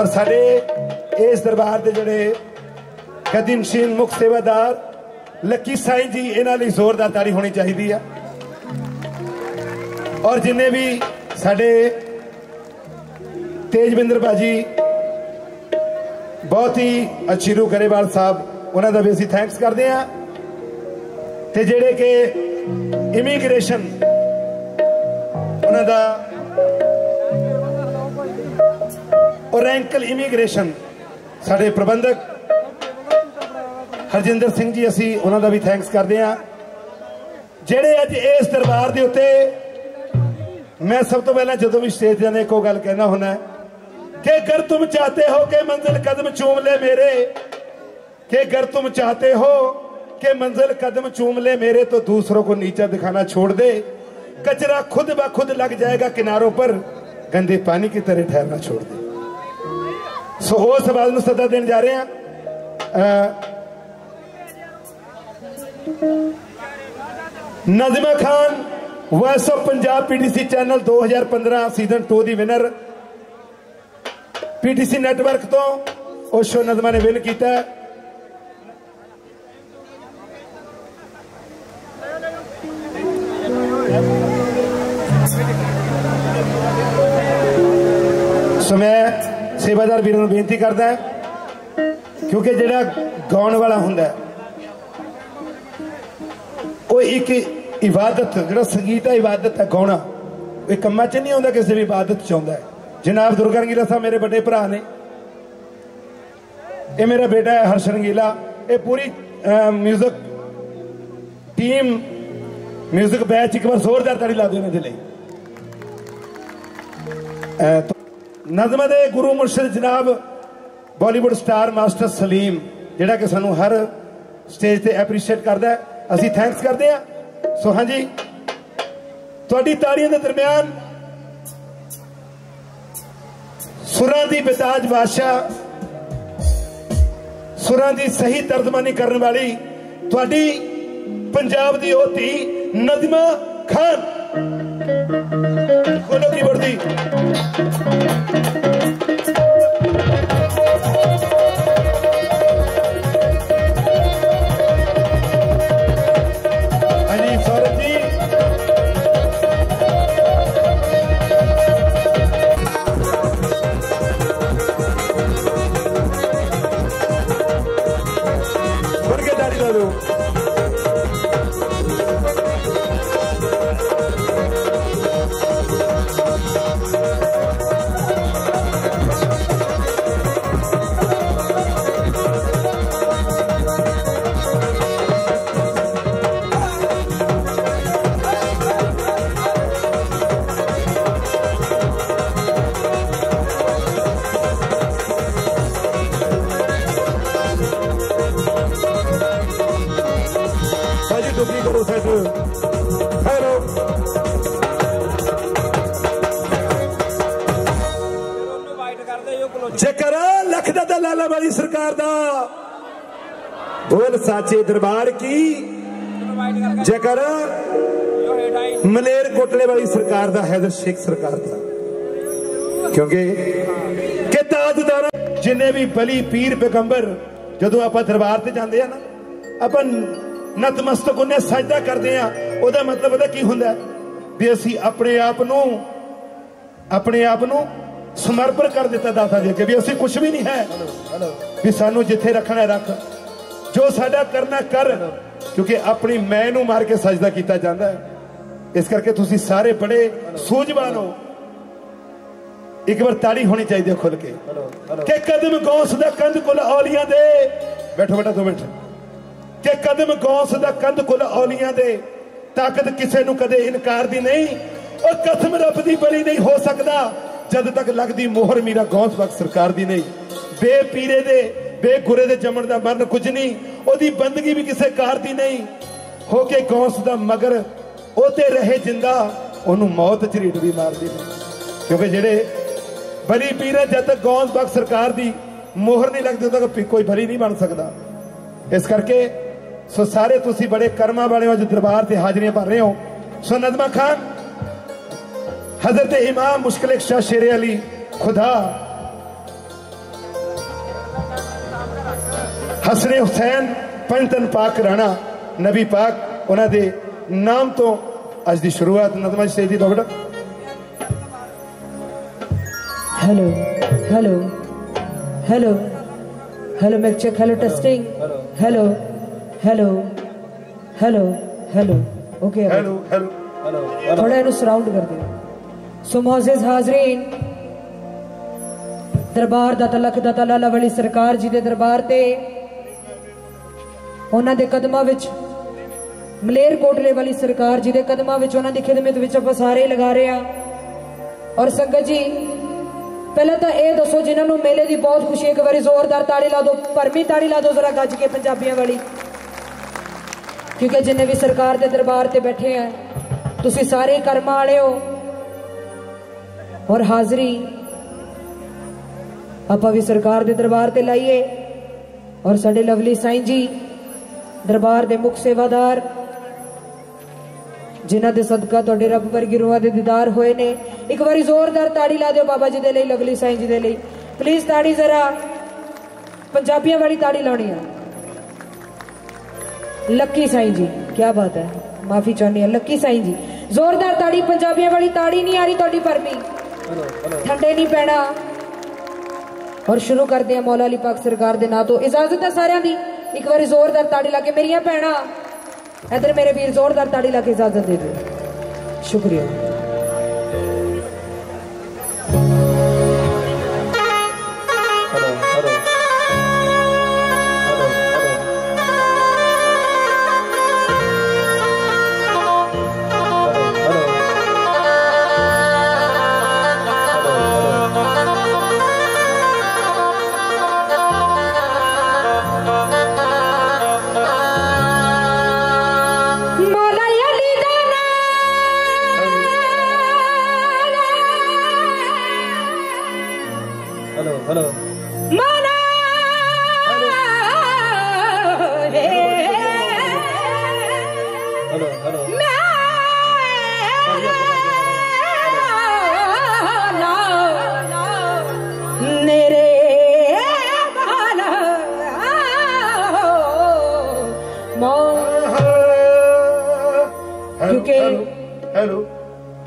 ਔਰ ਸਾਡੇ ਇਸ ਦਰਬਾਰ ਦੇ ਜਿਹੜੇ ਕਦੀਮਸ਼ੀਨ ਮੁਖ ਸੇਵਾਦਾਰ ਲੱਕੀ ਸਾਈਂ ਜੀ, ਇਹਨਾਂ ਲਈ ਜ਼ੋਰਦਾਰ ਤਾੜੀ ਹੋਣੀ ਚਾਹੀਦੀ ਆ। ਔਰ ਜਿੰਨੇ ਵੀ ਸਾਡੇ ਤੇਜਵਿੰਦਰ ਬਾਜੀ ਬਹੁਤ ਹੀ ਅੱਛੀ ਗਰੇਵਾਲ ਸਾਹਿਬ, ਉਹਨਾਂ ਦਾ ਵੀ ਅਸੀਂ ਥੈਂਕਸ ਕਰਦੇ ਆ ਤੇ ਜਿਹੜੇ ਕਿ ਇਮੀਗ੍ਰੇਸ਼ਨ ਉਹਨਾਂ ਦਾ ਔਰੈਂਕਲ ਇਮੀਗ੍ਰੇਸ਼ਨ ਸਾਡੇ ਪ੍ਰਬੰਧਕ ਹਰਜਿੰਦਰ ਸਿੰਘ ਜੀ ਅਸੀਂ ਉਹਨਾਂ ਦਾ ਵੀ ਥੈਂਕਸ ਕਰਦੇ ਆ ਜਿਹੜੇ ਅੱਜ ਇਸ ਦਰਬਾਰ ਦੇ ਉੱਤੇ ਮੈਂ ਸਭ ਤੋਂ ਪਹਿਲਾਂ ਜਦੋਂ ਵੀ ਸਟੇਜ ਤੇ ਜਾਂਦੇ ਇੱਕੋ ਗੱਲ ਕਹਿਣਾ ਹੁੰਦਾ कि अगर तुम चाहते हो कि मंजिल कदम चूम ले मेरे कि अगर तुम चाहते हो कि मंजिल कदम चूम ले मेरे तो दूसरों को नीचा दिखाना छोड़ दे कचरा खुद ब खुद लग जाएगा किनारों पर गंदे पानी की तरह ठहरना छोड़ दे ਸਹੋਜ ਸਵਾਲ ਨੂੰ ਸੱਦਾ ਦੇਣ ਜਾ ਰਹੇ ਹਾਂ। Nazma Khan voice of Punjab PTC channel 2015 season 2 ਦੀ ਵਿਨਰ ਪੀਟੀਸੀ ਨੈਟਵਰਕ ਤੋਂ ਉਹ ਸ਼ੋ ਨਜ਼ਮਾ ਨੇ ਵਿਨ ਕੀਤਾ। ਸਮੇਂ ਸੇਵਾਦਾਰ ਵੀਰਾਂ ਨੂੰ ਬੇਨਤੀ ਕਰਦਾ ਕਿਉਂਕਿ ਜਿਹੜਾ ਗਾਉਣ ਵਾਲਾ ਹੁੰਦਾ ਉਹ ਇੱਕ ਇਬਾਦਤ ਜਿਹੜਾ ਸੰਗੀਤ ਹੈ ਇਬਾਦਤ ਹੈ ਗਾਉਣਾ ਇਹ ਕੰਮਾਂ 'ਚ ਨਹੀਂ ਆਉਂਦਾ ਕਿਸੇ ਵੀ ਇਬਾਦਤ 'ਚ ਆਉਂਦਾ ਹੈ ਜਨਾਬ ਦੁਰਗਾ ਰੰਗੀਲਾ ਸਾਹਿਬ ਮੇਰੇ ਵੱਡੇ ਭਰਾ ਨੇ ਇਹ ਮੇਰਾ ਬੇਟਾ ਹੈ ਹਰਸ਼ ਰੰਗੀਲਾ ਇਹ ਪੂਰੀ 뮤직 ਟੀਮ 뮤직 ਬੈਚ ਇੱਕ ਵਾਰ ਜ਼ੋਰਦਾਰ ਤਾੜੀ ਲਾ ਦਿਓ ਇਹਨਾਂ ਦੇ ਲਈ ਨਜ਼ਮ ਦੇ ਗੁਰੂ ਮੁਰਸ਼ਿਦ ਜਨਾਬ ਬਾਲੀਵੁੱਡ ਸਟਾਰ ਮਾਸਟਰ ਸਲੀਮ, ਜਿਹੜਾ ਕਿ ਸਾਨੂੰ ਹਰ ਸਟੇਜ ਤੇ ਐਪਰੀਸ਼ੀਏਟ ਕਰਦਾ ਅਸੀਂ ਥੈਂਕਸ ਕਰਦੇ ਆ ਸੋ ਹਾਂਜੀ, ਤੁਹਾਡੀ ਤਾੜੀਆਂ ਦੇ ਦਰਮਿਆਨ ਸੁਰਾਂ ਦੀ ਬਿਤਾਜ ਬਾਦਸ਼ਾਹ, ਸੁਰਾਂ ਦੀ ਸਹੀ ਤਰਜਮਾਨੀ ਕਰਨ ਵਾਲੀ ਤੁਹਾਡੀ ਪੰਜਾਬ ਦੀ ਉਹ ਧੀ ਨਜ਼ਮਾ ਖਾਨ। ਲੱਖ ਦਾ ਤਾਂ ਦਾ। ਬੋਲ ਸਾਚੇ ਦਰਬਾਰ ਕੀ? ਜੇਕਰ ਮਲੇਰ ਕੋਟਲੇ ਵਾਲੀ ਸਰਕਾਰ ਦਾ, ਹੈਦਰ ਸ਼ੇਖ ਸਰਕਾਰ ਦਾ। ਕਿਉਂਕਿ ਕਿ ਤਾਜਦਾਰ ਜਿੰਨੇ ਵੀ ਬਲੀ ਪੀਰ ਪੈਗੰਬਰ, ਜਦੋਂ ਆਪਾਂ ਦਰਬਾਰ ਤੇ ਜਾਂਦੇ ਆ ਨਾ, ਆਪਾਂ ਨਤਮਸਤਕ ਉਹਨੇ ਸਜਦਾ ਕਰਦੇ ਆ, ਉਹਦਾ ਮਤਲਬ ਉਹਦਾ ਕੀ ਹੁੰਦਾ? ਵੀ ਅਸੀਂ ਆਪਣੇ ਆਪ ਨੂੰ, ਆਪਣੇ ਆਪ ਨੂੰ ਸਮਰਪਣ ਕਰ ਦਿੱਤਾ ਦਾਤਾ ਦੇ ਅੱਗੇ ਵੀ ਅਸੀਂ ਕੁਝ ਵੀ ਨਹੀਂ ਹੈ। ਵੀ ਸਾਨੂੰ ਜਿੱਥੇ ਰੱਖਣਾ ਰੱਖ। ਜੋ ਸਾਡਾ ਕਰਨਾ ਕਰ ਕਿਉਂਕਿ ਆਪਣੀ ਮੈਂ ਨੂੰ ਮਾਰ ਕੇ ਸਜਦਾ ਕੀਤਾ ਜਾਂਦਾ ਹੈ। ਇਸ ਕਰਕੇ ਤੁਸੀਂ ਸਾਰੇ ਬੜੇ ਸੂਝਵਾਨ ਹੋ। ਇੱਕ ਵਾਰ ਤਾੜੀ ਹੋਣੀ ਚਾਹੀਦੀ ਹੈ ਖੁੱਲ ਕੇ। ਕਿ ਕਦਮ ਗੌਸ ਦਾ ਕੰਧ ਕੁਲ ਔਲੀਆਂ ਦੇ। ਬੈਠੋ ਬੈਠੋ ਦੋ ਮਿੰਟ। ਕਿ ਕਦਮ ਗੌਸ ਦਾ ਕੰਧ ਕੁਲ ਔਲੀਆਂ ਦੇ। ਤਾਕਤ ਕਿਸੇ ਨੂੰ ਕਦੇ ਇਨਕਾਰ ਦੀ ਨਹੀਂ। ਉਹ ਕਸਮ ਰੱਬ ਦੀ ਬਲੀ ਨਹੀਂ ਹੋ ਸਕਦਾ। ਜਦ ਤੱਕ ਲੱਗਦੀ ਮੋਹਰ ਮੀਰਾ ਗੌਸ ਬਖ ਸਰਕਾਰ ਦੀ ਨਹੀਂ। ਬੇਪੀਰੇ ਦੇ ਬੇਗੁਰੇ ਦੇ ਜੰਮਣ ਦਾ ਮਰਨ ਕੁਝ ਨਹੀਂ। ਉਹਦੀ ਬੰਦਗੀ ਵੀ ਕਿਸੇ ਕਾਰ ਦੀ ਨਹੀਂ। ਹੋ ਕੇ ਗੌਸ ਦਾ ਮਗਰ ਉਹ ਤੇ ਰਹੇ ਜਿੰਦਾ ਉਹਨੂੰ ਮੌਤ ਝਰੀਟ ਵੀ ਮਾਰਦੀ ਨਹੀਂ। ਕਿਉਂਕਿ ਜਿਹੜੇ ਬਲੀ ਪੀਰ ਹੈ, ਜਦ ਤੱਕ ਗੌਸ ਬਖ ਸਰਕਾਰ ਦੀ ਮੋਹਰ ਨਹੀਂ ਲੱਗਦੀ ਉਦੋਂ ਤੱਕ ਕੋਈ ਬਲੀ ਨਹੀਂ ਬਣ ਸਕਦਾ। ਇਸ ਕਰਕੇ ਸੋ ਸਾਰੇ ਤੁਸੀਂ ਬੜੇ ਕਰਮਾਂ ਵਾਲੇ ਹੋ ਜੋ ਦਰਬਾਰ ਤੇ ਹਾਜ਼ਰੀਆਂ ਭਰ ਰਹੇ ਹੋ। ਸੋ ਨਜ਼ਮਾ ਖਾਨ हज़रत इमाम मुश्किल शाह शेर अली खुदा। हसन हुसैन पंतन पाक राणा नबी पाक उन्हों के नाम तो अज की शुरुआत नदमा जी दी दो बेटा hello hello hello hello mic check hello testing. Hello. Hello hello hello okay hello hello. थोड़ा इन सराउंड कर दिया ਸੋ ਮੌਜ਼ਿਜ਼ ਹਾਜ਼ਰੀਨ, ਦਰਬਾਰ ਦਾ ਤਲਕ ਦਾ ਤਲਾਲਾ ਵਾਲੀ ਸਰਕਾਰ ਜੀ ਦੇ ਦਰਬਾਰ ਤੇ, ਉਹਨਾਂ ਦੇ ਕਦਮਾਂ ਵਿੱਚ, ਮਲੇਰ ਕੋਟਲੇ ਵਾਲੀ ਸਰਕਾਰ ਜੀ ਦੇ ਕਦਮਾਂ ਵਿੱਚ ਉਹਨਾਂ ਦੀ ਖਿਦਮਤ ਵਿੱਚ ਆਪਾਂ ਸਾਰੇ ਲਗਾ ਰਹੇ ਆ ਔਰ ਸੰਗਤ ਜੀ, ਪਹਿਲਾਂ ਤਾਂ ਇਹ ਦੱਸੋ ਜਿਨ੍ਹਾਂ ਨੂੰ ਮੇਲੇ ਦੀ ਬਹੁਤ ਖੁਸ਼ੀ ਇੱਕ ਵਾਰੀ ਜ਼ੋਰਦਾਰ ਤਾੜੀ ਲਾ ਦਿਓ ਭਰਮੀ ਤਾੜੀ ਲਾ ਦਿਓ ਜ਼ਰਾ ਗੱਜ ਕੇ ਪੰਜਾਬੀਆਂ ਵਾਲੀ। ਕਿਉਂਕਿ ਜਿੰਨੇ ਵੀ ਸਰਕਾਰ ਦੇ ਦਰਬਾਰ ਤੇ ਬੈਠੇ ਆ, ਤੁਸੀਂ ਸਾਰੇ ਕਰਮਾਂ ਵਾਲੇ ਹੋ ਔਰ ਹਾਜ਼ਰੀ। ਆਪਾਂ ਵੀ ਸਰਕਾਰ ਦੇ ਦਰਬਾਰ ਤੇ ਲਾਈਏ। ਔਰ ਸਾਡੇ ਲਵਲੀ ਸਾਈਂ ਜੀ, ਦਰਬਾਰ ਦੇ ਮੁੱਖ ਸੇਵਾਦਾਰ, ਜਿਨ੍ਹਾਂ ਦੇ ਸਦਕਾ ਤੁਹਾਡੇ ਰੱਬ ਵਰਗੀ ਰੂਹਾਂ ਦੇ ਦੀਦਾਰ ਹੋਏ ਨੇ, ਇੱਕ ਵਾਰੀ ਜ਼ੋਰਦਾਰ ਤਾੜੀ ਲਾ ਦਿਓ ਬਾਬਾ ਜੀ ਦੇ ਲਈ, ਲਵਲੀ ਸਾਈਂ ਜੀ ਦੇ ਲਈ। ਪਲੀਜ਼ ਤਾੜੀ ਜ਼ਰਾ, ਪੰਜਾਬੀਆਂ ਵਾਲੀ ਤਾੜੀ ਲਾਉਣੀ ਆ। ਲੱਕੀ ਸਾਈਂ ਜੀ ਕੀ ਬਾਤ ਹੈ, ਮਾਫੀ ਚਾਹੁੰਦੀ ਹਾਂ, ਲੱਕੀ ਸਾਈਂ ਜੀ। ਜ਼ੋਰਦਾਰ ਤਾੜੀ, ਪੰਜਾਬੀਆਂ ਵਾਲੀ ਤਾੜੀ ਨਹੀਂ ਆ ਰਹੀ ਤੁਹਾਡੀ ਪਰਮੀ ਠੰਡੇ ਨਹੀਂ ਪੈਣਾ। ਔਰ ਸ਼ੁਰੂ ਕਰਦੇ ਆ ਮੌਲਾ ਅਲੀ ਪਾਕ ਸਰਕਾਰ ਦੇ ਨਾਂ ਤੋਂ। ਇਜਾਜ਼ਤ ਹੈ ਸਾਰਿਆਂ ਦੀ। ਇੱਕ ਵਾਰੀ ਜ਼ੋਰਦਾਰ ਤਾੜੀ ਲਾ ਕੇ ਮੇਰੀਆਂ ਭੈਣਾਂ, ਇਧਰ ਮੇਰੇ ਵੀਰ ਜ਼ੋਰਦਾਰ ਤਾੜੀ ਲਾ ਕੇ ਇਜਾਜ਼ਤ ਦੇ ਦਿਓ। ਸ਼ੁਕਰੀਆ।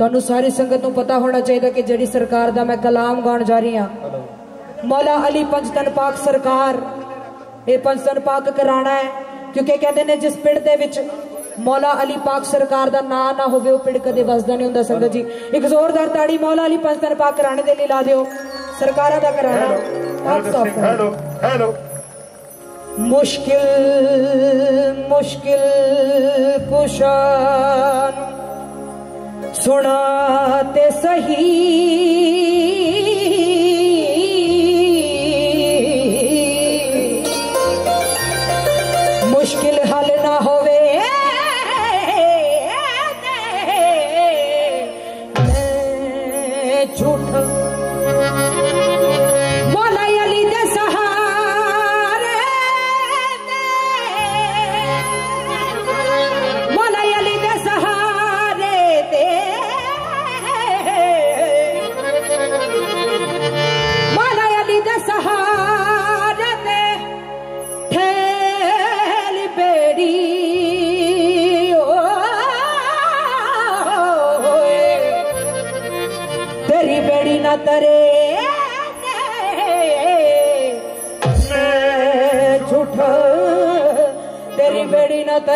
ਤੁਹਾਨੂੰ ਸਾਰੀ ਸੰਗਤ ਨੂੰ ਪਤਾ ਹੋਣਾ ਚਾਹੀਦਾ ਕਿ ਜਿਹੜੀ ਸਰਕਾਰ ਦਾ ਮੈਂ ਕਲਾਮ ਗਾਉਣ ਜਾ ਰਹੀ ਹਾਂ। ਮੌਲਾ ਅਲੀ ਪੰਜਤਨ ਪਾਕ ਸਰਕਾਰ ਇਹ ਪੰਜਤਨ ਪਾਕ ਕਰਾਣਾ ਹੈ ਕਿਉਂਕਿ ਕਹਿੰਦੇ ਨੇ ਜਿਸ ਪਿੰਡ ਦੇ ਵਿੱਚ ਮੌਲਾ ਅਲੀ ਪਾਕ ਸਰਕਾਰ ਦਾ ਨਾਂ ਨਾ ਹੋਵੇ ਉਹ ਪਿੰਡ ਕਦੇ ਵਸਦਾ ਨਹੀਂ ਹੁੰਦਾ ਸੰਗਤ ਜੀ। ਇੱਕ ਜ਼ੋਰਦਾਰ ਤਾੜੀ ਮੌਲਾ ਅਲੀ ਪੰਜਤਨ ਪਾਕ ਕਰਾਣੇ ਦੇ ਲਈ ਲਾ ਦਿਓ। ਸਰਕਾਰਾਂ ਦਾ ਕਰਾਣਾ ਪਾਕ। ਹੈਲੋ ਹੈਲੋ ਮੁਸ਼ਕਿਲ ਮੁਸ਼ਕਿਲ ਕੁਸ਼ਾਨ ਸੁਣਾ ਤੇ ਸਹੀ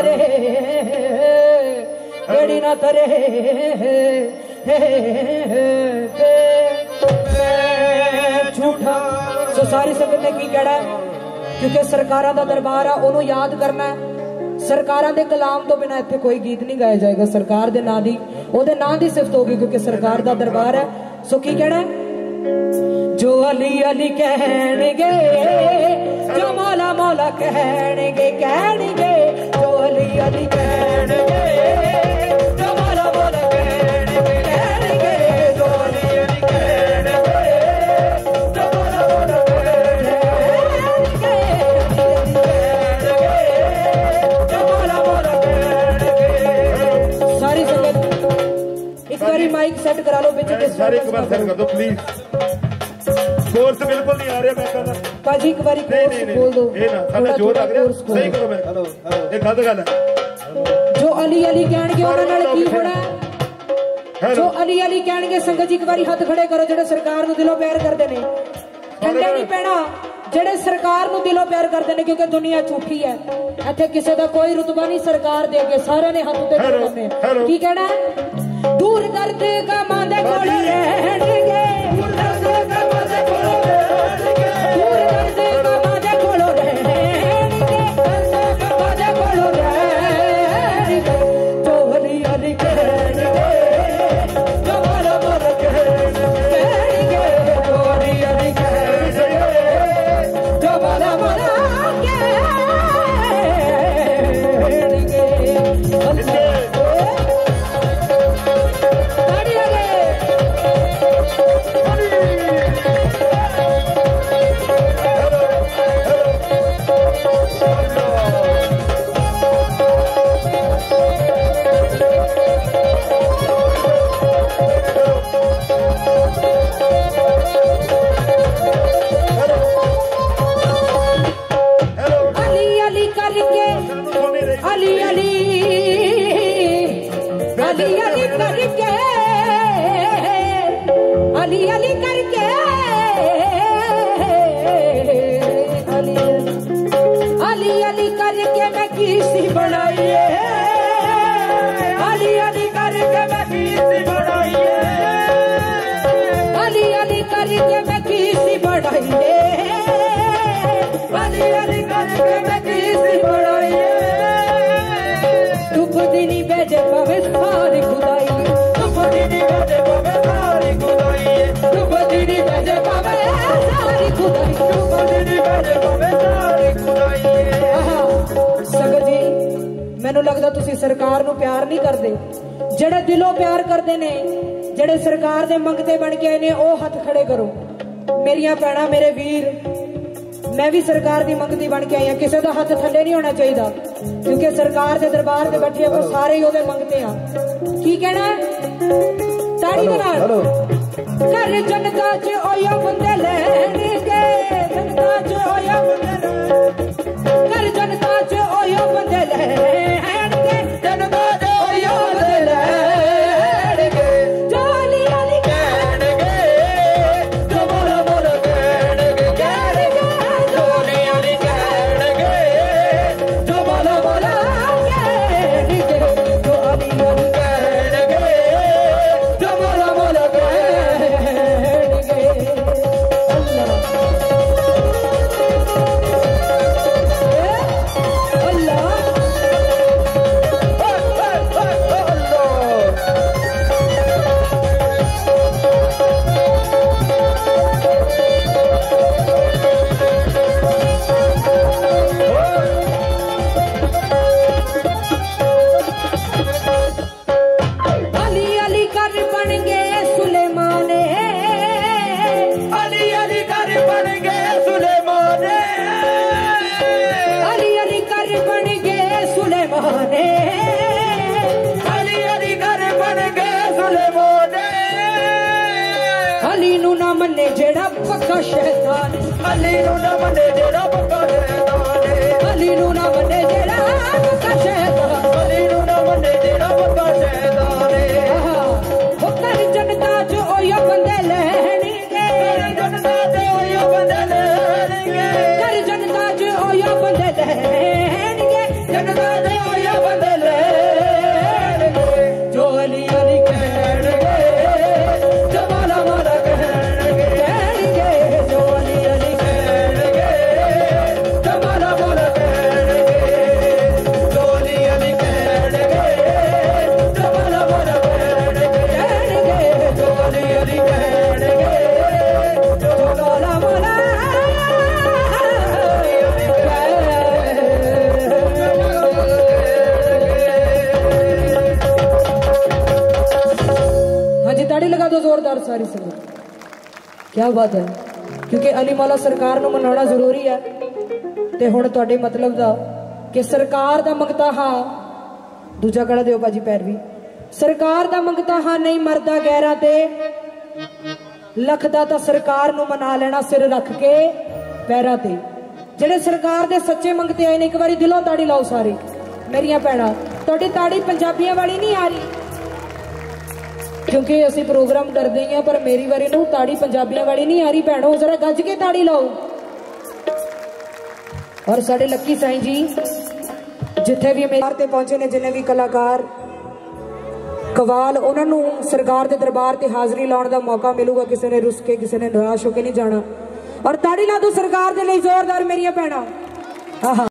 ਤਰੇ ਬੇੜੀ ਨਾ ਤਰੇ ਝੂਠਾ। ਸੋ ਸਾਰੀ ਸੰਗਤ ਨੇ ਕੀ ਕਹਿਣਾ ਕਿਉਂਕਿ ਸਰਕਾਰਾਂ ਦਾ ਦਰਬਾਰ ਆ, ਉਹਨੂੰ ਯਾਦ ਕਰਨਾ ਸਰਕਾਰਾਂ ਦੇ ਕਲਾਮ ਤੋਂ ਬਿਨਾ ਇੱਥੇ ਕੋਈ ਗੀਤ ਨਹੀਂ ਗਾਇਆ ਜਾਏਗਾ। ਸਰਕਾਰ ਦੇ ਨਾਂ ਦੀ, ਉਹਦੇ ਨਾਂ ਦੀ ਸਿਫਤ ਹੋਗੀ ਕਿਉਂਕਿ ਸਰਕਾਰ ਦਾ ਦਰਬਾਰ ਹੈ। ਸੋ ਕੀ ਕਹਿਣਾ ਜੋ ਅਲੀ ਅਲੀ ਕਹਿਣਗੇ, ਜੋ ਮੌਲਾ ਮੌਲਾ ਕਹਿਣਗੇ ਕਹਿਣਗੇ। ਜੋ ਅਲੀ ਅਲੀ ਕਹਿਣਗੇ ਜੋ ਮੌਲਾ ਮੌਲਾ ਕਹਿਣਗੇ ਕਹਿਣਗੇ ਜੋ ਅਲੀ ਅਲੀ ਕਹਿਣਗੇ ਜੋ ਮੌਲਾ ਮੌਲਾ ਕਹਿਣਗੇ ਜੋ ਮੌਲਾ ਮੌਲਾ ਕਹਿਣਗੇ ਸਾਰੀ ਸੰਗਤ ਇੱਕ ਵਾਰੀ ਮਾਈਕ ਸੈੱਟ ਕਰਾ ਲਓ ਵਿੱਚ ਸਾਰੇ ਇੱਕ ਵਾਰ disturbance ਸੈਂਡ ਕਰ ਦਿਓ ਪਲੀਜ਼ ਕੋਰਸ ਬਿਲਕੁਲ ਨਹੀਂ ਅਲੀ ਅਲੀ ਕਹਿਣਗੇ ਉਹਨਾਂ ਨਾਲ ਕੀ ਹੋਣਾ ਹੈ? ਜੋ ਅਲੀ ਅਲੀ ਕਹਿਣਗੇ ਸੰਗਤ ਜੀ ਇੱਕ ਵਾਰੀ ਹੱਥ ਖੜੇ ਕਰੋ ਜਿਹੜੇ ਸਰਕਾਰ ਨੂੰ ਦਿਲੋਂ ਪਿਆਰ ਕਰਦੇ ਨੇ ਠੰਡੇ ਨਹੀਂ ਪੈਣਾ ਜਿਹੜੇ ਸਰਕਾਰ ਨੂੰ ਦਿਲੋਂ ਪਿਆਰ ਕਰਦੇ ਨੇ ਕਿਉਂਕਿ ਦੁਨੀਆ ਝੂਠੀ ਹੈ ਇੱਥੇ ਕਿਸੇ ਦਾ ਕੋਈ ਰੁਤਬਾ ਨਹੀਂ ਸਰਕਾਰ ਦੇ ਅੱਗੇ ਸਾਰਿਆਂ ਨੇ ਹੱਥ ਉੱਤੇ ਕਰਨੇ। ਕੀ ਕਹਿਣਾ? ਦੂਰ ਦਰਦ ਗਮਾਂ ਦੇ ਕੋਲ ਰਹਿਣਗੇ ਅਲੀ ਕਰਕੇ ਮੈਂ ਕੀ ਸੀ ਬਣਾਈਏ ਅਲੀ ਅਲੀ ਕਰਕੇ ਮੈਂ ਕੀ ਸੀ ਬਣਾਈਏ ਤੂੰ ਬਦੀ ਨਹੀਂ ਬੈਜੇ ਪਵੇ ਸਾਰੀ ਖੁਦਾਈ। ਤੂੰ ਬਦੀ ਨਹੀਂ ਬੈਜੇ ਪਵੇ ਸਾਰੀ ਖੁਦਾਈ। ਤੂੰ ਬਦੀ ਨਹੀਂ ਬੈਜੇ ਪਵੇ ਸਾਰੀ ਸਗਤ ਜੀ, ਮੈਨੂੰ ਲੱਗਦਾ ਤੁਸੀਂ ਸਰਕਾਰ ਨੂੰ ਪਿਆਰ ਨਹੀਂ ਕਰਦੇ। ਜਿਹੜੇ ਦਿਲੋਂ ਪਿਆਰ ਕਰਦੇ ਨੇ ਜਿਹੜੇ ਸਰਕਾਰ ਦੇ ਮੰਗਤੇ ਬਣ ਕੇ ਆਏ ਨੇ ਉਹ ਹੱਥ ਖੜੇ ਕਰੋ। ਮੇਰੀਆਂ ਭੈਣਾਂ ਮੇਰੇ ਵੀਰ ਮੈਂ ਵੀ ਸਰਕਾਰ ਦੀ ਮੰਗਤੀ ਬਣ ਕੇ ਆਈ ਹਾਂ। ਕਿਸੇ ਦਾ ਹੱਥ ਥੱਲੇ ਨਹੀਂ ਹੋਣਾ ਚਾਹੀਦਾ ਕਿਉਂਕਿ ਸਰਕਾਰ ਦੇ ਦਰਬਾਰ ਤੇ ਬੈਠੇ ਆਪਾਂ ਸਾਰੇ ਹੀ ਉਹਦੇ ਮੰਗਤੇ ਆ। ਕੀ ਕਹਿਣਾ? ਤਾੜੀ ਦੇ ਨਾਲ ਘਰ ਜਨਤਾ ਚ ਓਯੋ ਬੰਦੇ ਲੈਣਗੇ ਜਨਤਾ ਚ ਓਯੋ ਬੰਦੇ ਘਰ ਜਨਤਾ ਚ ਓਯੋ ਬੰਦੇ ਲੈਣਗੇ। ਅਲੀ ਨੂੰ ਨਾ ਮੰਨੇ ਜਿਹੜਾ ਪੱਕਾ ਸ਼ੈਤਾਨ ਅਲੀ ਨੂੰ ਨਾ ਮੰਨੇ ਜਿਹੜਾ ਪੱਕਾ ਸ਼ੈਤਾਨ ਅਲੀ ਨੂੰ ਨਾ ਮੰਨੇ ਜਿਹੜਾ ਪੱਕਾ ਸ਼ੈਤਾਨ ਅਲੀ ਨੂੰ ਨਾ ਮੰਨੇ ਜਿਹੜਾ ਪੱਕਾ ਸ਼ੈਤਾਨ ਹਾਂਜੀ ਤਾੜੀ ਲਗਾ ਦਿਓ ਜ਼ੋਰਦਾਰ ਕੀ ਬਾਤ ਹੈ ਕਿਉਂਕਿ ਅਲੀ ਸਰਕਾਰ ਨੂੰ ਮਨਾਉਣਾ ਜ਼ਰੂਰੀ ਹੈ ਤੇ ਹੁਣ ਤੁਹਾਡੇ ਮਤਲਬ ਦਾ ਕਿ ਸਰਕਾਰ ਦਾ ਮੰਗਤਾ ਹਾਂ ਦੂਜਾ ਕੜਾ ਦਿਓ ਬਾਜੀ ਪੈਰਵੀ ਸਰਕਾਰ ਦਾ ਮੰਗਤਾ ਹਾਂ ਨਹੀਂ ਮਰਦਾ ਗੈਰਾਂ ਤੇ ਲੱਖ ਦਾ ਤਾਂ ਸਰਕਾਰ ਨੂੰ ਮਨਾ ਲੈਣਾ ਸਿਰ ਰੱਖ ਕੇ ਪੈਰਾਂ ਤੇ ਜਿਹੜੇ ਸਰਕਾਰ ਦੇ ਸੱਚੇ ਮੰਗਤੇ ਆਏ ਨੇ ਇੱਕ ਵਾਰੀ ਦਿਲੋਂ ਤਾੜੀ ਲਾਓ ਸਾਰੇ ਮੇਰੀਆਂ ਭੈਣਾਂ ਤੁਹਾਡੀ ਤਾੜੀ ਪੰਜਾਬੀਆਂ ਵਾਲੀ ਨਹੀਂ ਆ ਰਹੀ ਕਿਉਂਕਿ ਅਸੀਂ ਪ੍ਰੋਗਰਾਮ ਕਰਦੇ ਹੀ ਪਰ ਮੇਰੀ ਵਾਰੀ ਨੂੰ ਤਾੜੀ ਪੰਜਾਬੀਆਂ ਵਾਲੀ ਨਹੀਂ ਆ ਰਹੀ ਭੈਣੋ, ਜ਼ਰਾ ਗੱਜ ਕੇ ਤਾੜੀ ਲਾਓ। ਔਰ ਸਾਡੇ ਲੱਕੀ ਸਾਈਂ ਜੀ, ਜਿੱਥੇ ਵੀ ਮੇਰੇ ਤੇ ਪਹੁੰਚੇ ਨੇ, ਜਿੰਨੇ ਵੀ ਕਲਾਕਾਰ, ਕਵਾਲ, ਉਹਨਾਂ ਨੂੰ ਸਰਕਾਰ ਦੇ ਦਰਬਾਰ ਤੇ ਹਾਜ਼ਰੀ ਲਾਉਣ ਦਾ ਮੌਕਾ ਮਿਲੂਗਾ, ਕਿਸੇ ਨੇ ਰੁੱਸ ਕੇ, ਕਿਸੇ ਨੇ ਨਿਰਾਸ਼ ਹੋ ਕੇ ਨਹੀਂ ਜਾਣਾ। ਔਰ ਤਾੜੀ ਲਾ ਦੋ ਸਰਕਾਰ ਦੇ ਲਈ, ਜ਼ੋਰਦਾਰ ਮੇਰੀਆਂ ਭੈਣਾਂ। ਆਹਾ।